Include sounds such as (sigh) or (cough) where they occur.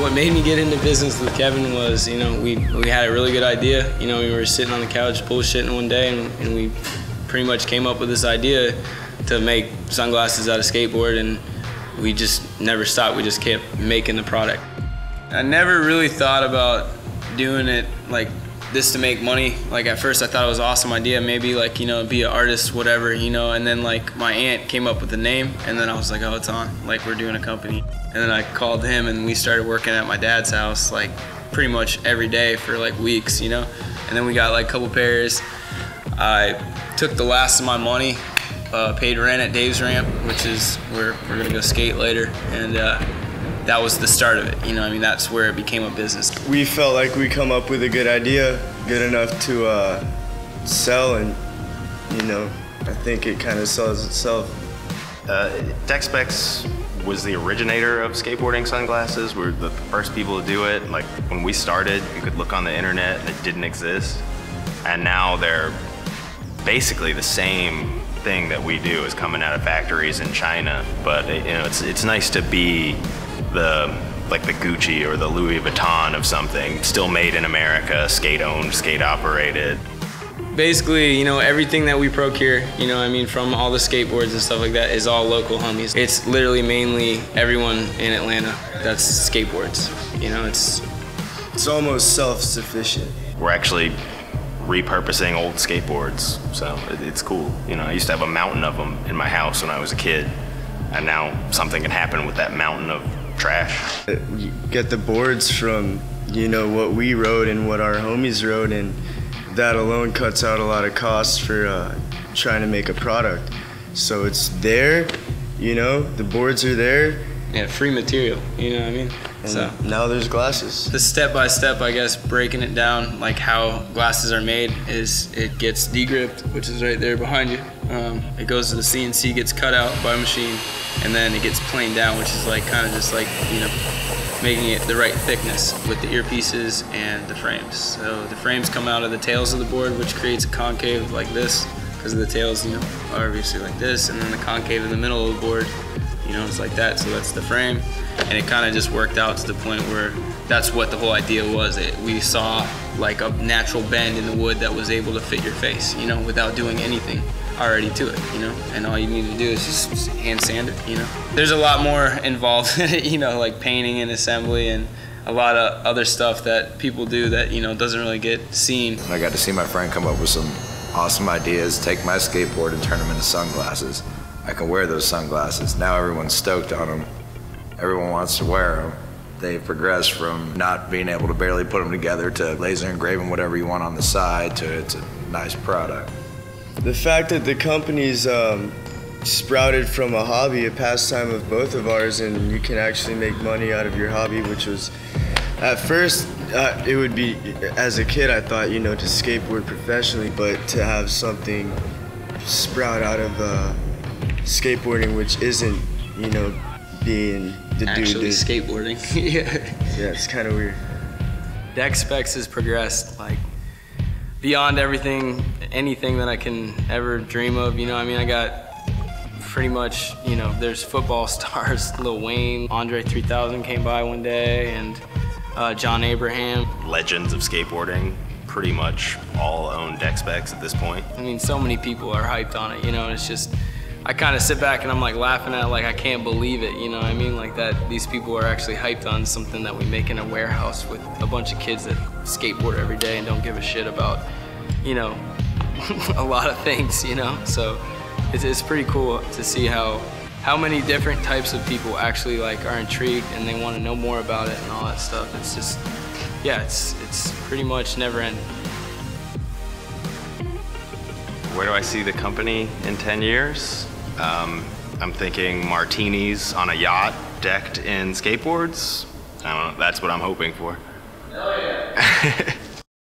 What made me get into business with Kevin was, you know, we, we had a really good idea. You know, we were sitting on the couch bullshitting one day and, and we pretty much came up with this idea to make sunglasses out of skateboard and we just never stopped. We just kept making the product. I never really thought about doing it like this to make money. Like at first I thought it was awesome idea, maybe like, you know, be an artist, whatever, you know, and then like my aunt came up with the name and then I was like, oh, it's on, like we're doing a company. And then I called him and we started working at my dad's house like pretty much every day for like weeks, you know? And then we got like a couple pairs. I took the last of my money, uh, paid rent at Dave's Ramp, which is where we're gonna go skate later. And uh, that was the start of it. You know, I mean, that's where it became a business. We felt like we come up with a good idea, good enough to uh, sell, and you know, I think it kind of sells itself. Uh, Deck Specks was the originator of skateboarding sunglasses. We are the first people to do it. Like when we started, you could look on the internet and it didn't exist. And now they're basically the same thing that we do is coming out of factories in China. But you know, it's it's nice to be the like the Gucci or the Louis Vuitton of something, still made in America, skate owned, skate operated. Basically, you know, everything that we procure, you know, I mean, from all the skateboards and stuff like that is all local homies. It's literally mainly everyone in Atlanta that's skateboards. You know, it's it's almost self-sufficient. We're actually repurposing old skateboards, so it's cool. You know, I used to have a mountain of them in my house when I was a kid, and now something can happen with that mountain of trash. Get the boards from, you know, what we rode and what our homies rode, and that alone cuts out a lot of costs for uh, trying to make a product. So it's there, you know, the boards are there. Yeah, free material, you know what I mean? And so now there's glasses. The step by step, I guess, breaking it down, like how glasses are made, is it gets degripped, which is right there behind you. Um, it goes to the CNC, gets cut out by a machine, and then it gets planed down, which is like kind of just like you know making it the right thickness with the earpieces and the frames. So the frames come out of the tails of the board, which creates a concave like this, because the tails, you know, are obviously like this, and then the concave in the middle of the board, you know, it's like that. So that's the frame, and it kind of just worked out to the point where that's what the whole idea was. It, we saw like a natural bend in the wood that was able to fit your face, you know, without doing anything already to it, you know, and all you need to do is just hand sand it, you know. There's a lot more (laughs) involved you know, like painting and assembly and a lot of other stuff that people do that, you know, doesn't really get seen. I got to see my friend come up with some awesome ideas, take my skateboard and turn them into sunglasses. I can wear those sunglasses. Now everyone's stoked on them. Everyone wants to wear them. They've progressed from not being able to barely put them together to laser engraving whatever you want on the side to it's a nice product. The fact that the company's um, sprouted from a hobby, a pastime of both of ours, and you can actually make money out of your hobby, which was at first uh, it would be as a kid I thought you know to skateboard professionally, but to have something sprout out of uh, skateboarding, which isn't you know being the Actually dude that, skateboarding. (laughs) yeah. Yeah, it's kind of weird. Deck Specks has progressed like beyond everything, anything that I can ever dream of. You know, I mean, I got pretty much, you know, there's football (laughs) stars, Lil Wayne, Andre 3000 came by one day, and uh, John Abraham. Legends of skateboarding pretty much all own Deck Specks at this point. I mean, so many people are hyped on it, you know, it's just, I kind of sit back and I'm like laughing at like I can't believe it, you know I mean? Like that these people are actually hyped on something that we make in a warehouse with a bunch of kids that skateboard every day and don't give a shit about, you know, (laughs) a lot of things, you know? So it's, it's pretty cool to see how how many different types of people actually like are intrigued and they want to know more about it and all that stuff. It's just, yeah, it's it's pretty much never ending. Where do I see the company in 10 years? Um, I'm thinking martinis on a yacht decked in skateboards. I don't know, that's what I'm hoping for. Hell yeah. (laughs)